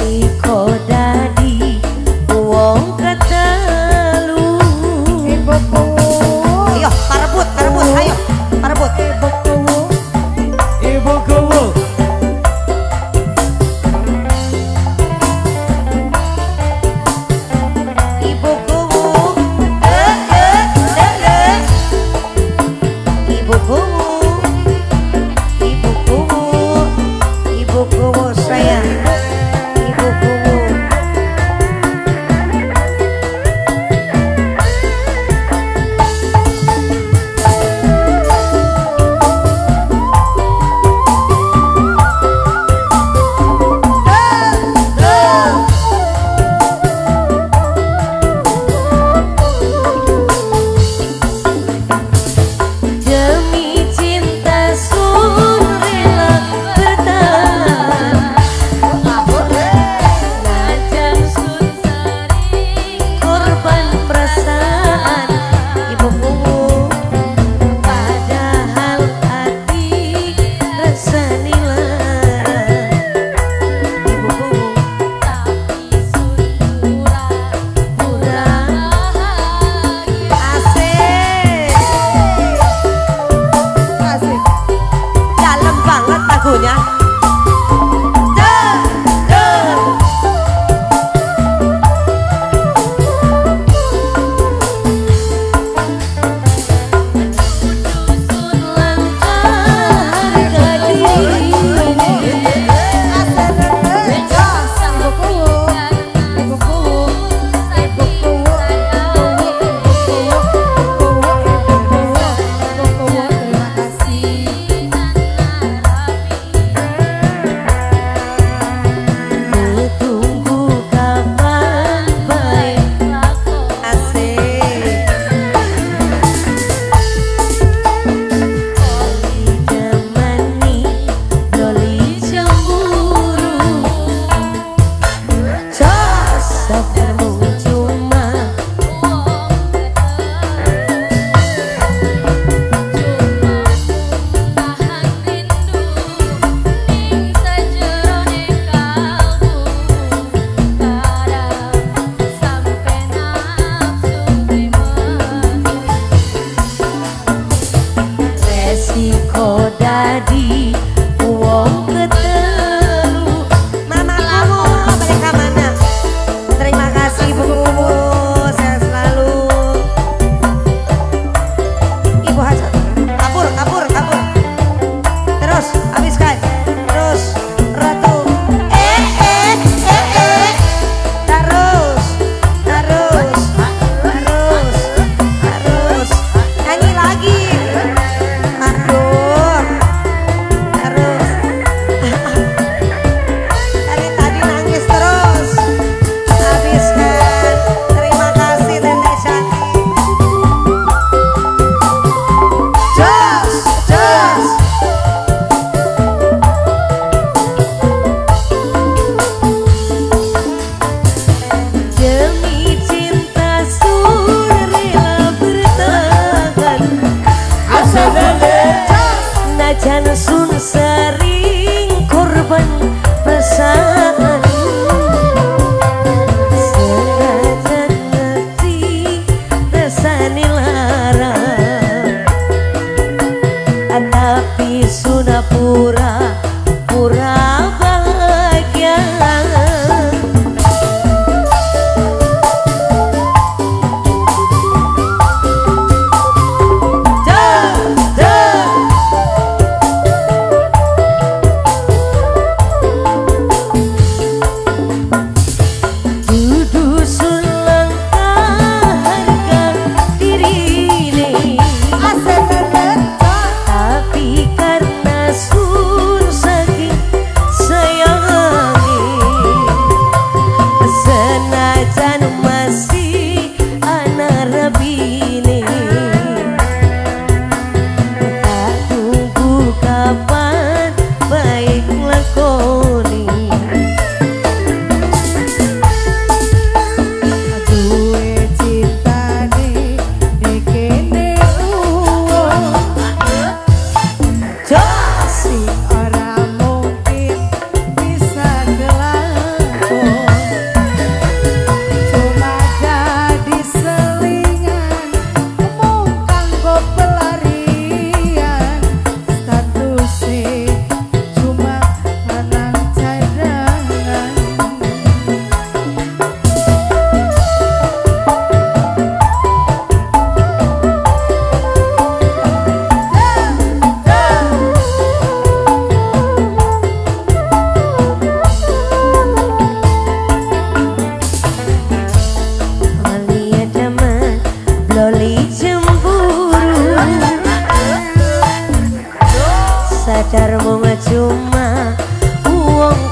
Resiko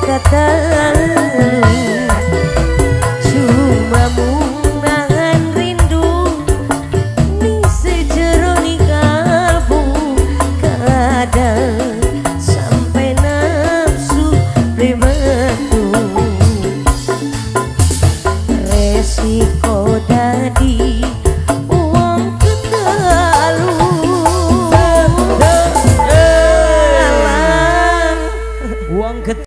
kata